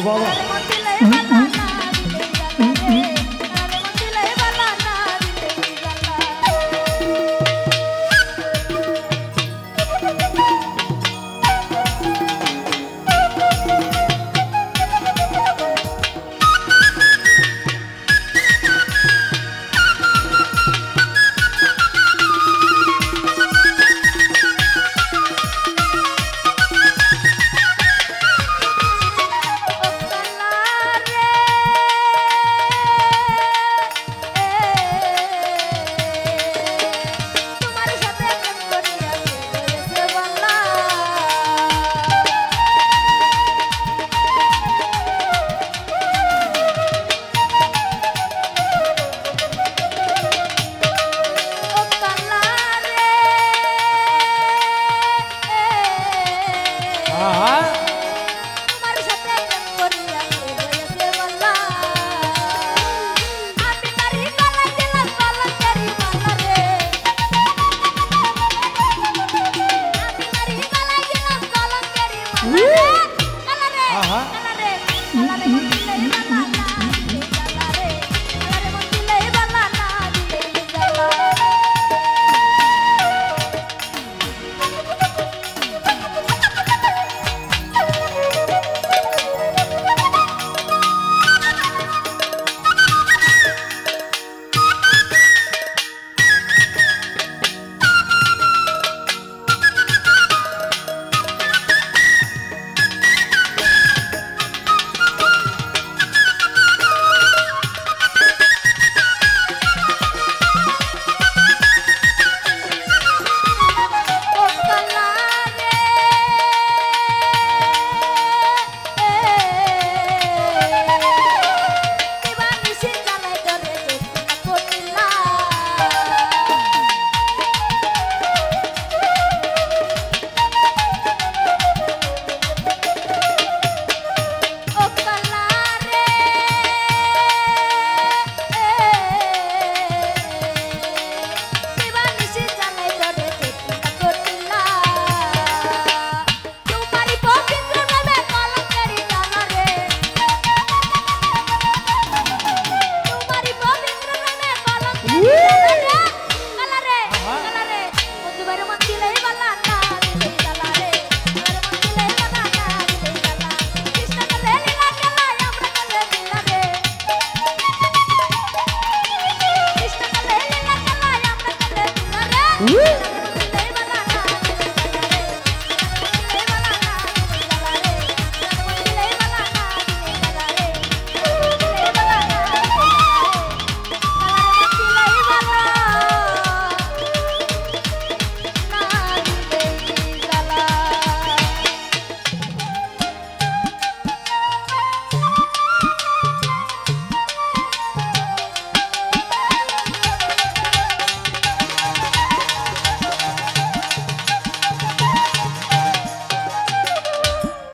不包了。Woo!